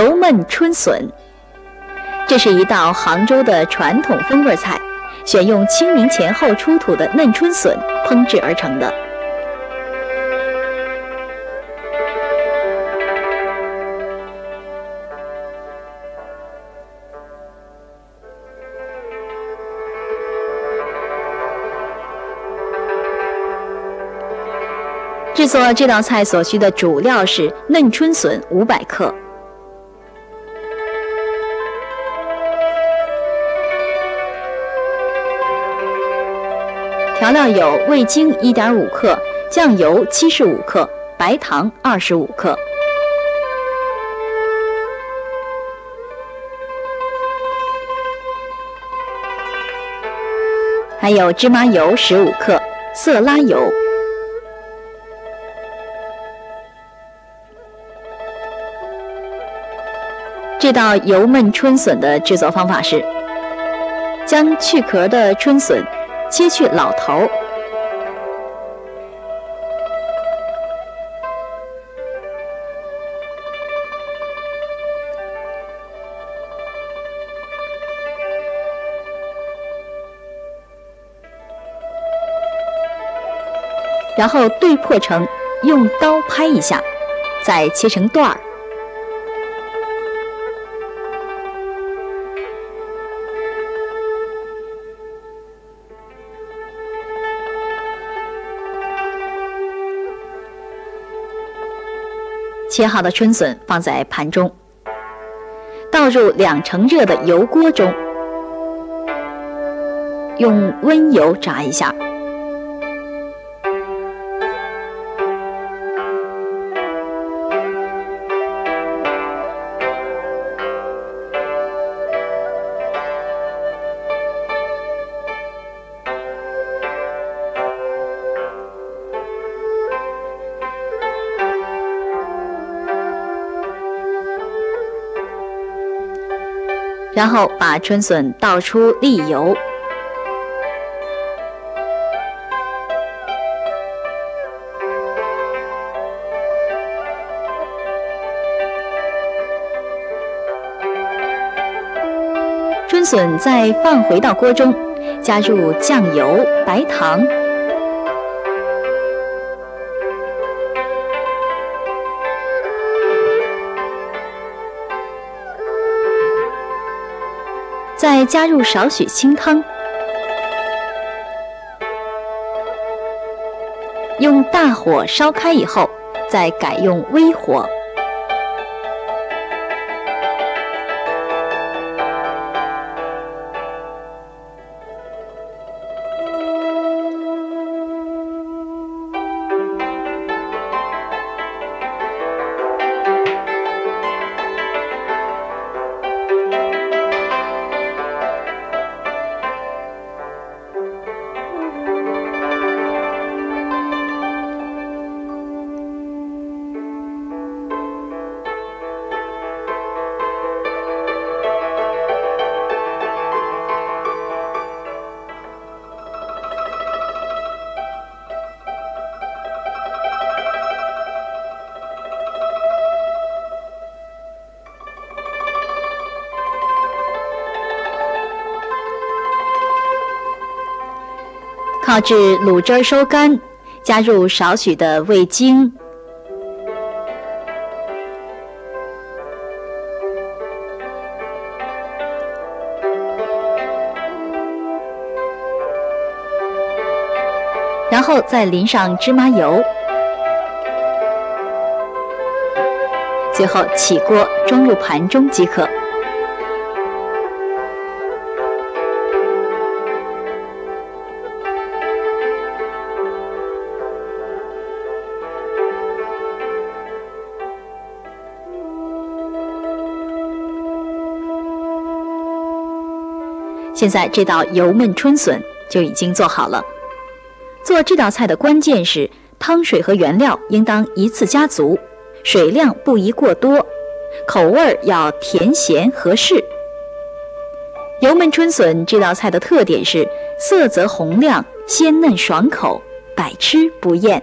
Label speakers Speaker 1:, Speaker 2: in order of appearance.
Speaker 1: 油焖春笋，这是一道杭州的传统风味菜，选用清明前后出土的嫩春笋烹制而成的。制作这道菜所需的主料是嫩春笋五百克，调料有味精一点五克、酱油七十五克、白糖二十五克，还有芝麻油十五克、色拉油。这道油焖春笋的制作方法是：将去壳的春笋切去老头，然后对破成，用刀拍一下，再切成段儿。切好的春笋放在盘中，倒入两成热的油锅中，用温油炸一下。然后把春笋倒出沥油，春笋再放回到锅中，加入酱油、白糖。再加入少许清汤，用大火烧开以后，再改用微火。烤至卤汁收干，加入少许的味精，然后再淋上芝麻油，最后起锅装入盘中即可。现在这道油焖春笋就已经做好了。做这道菜的关键是汤水和原料应当一次加足，水量不宜过多，口味要甜咸合适。油焖春笋这道菜的特点是色泽红亮、鲜嫩爽口，百吃不厌。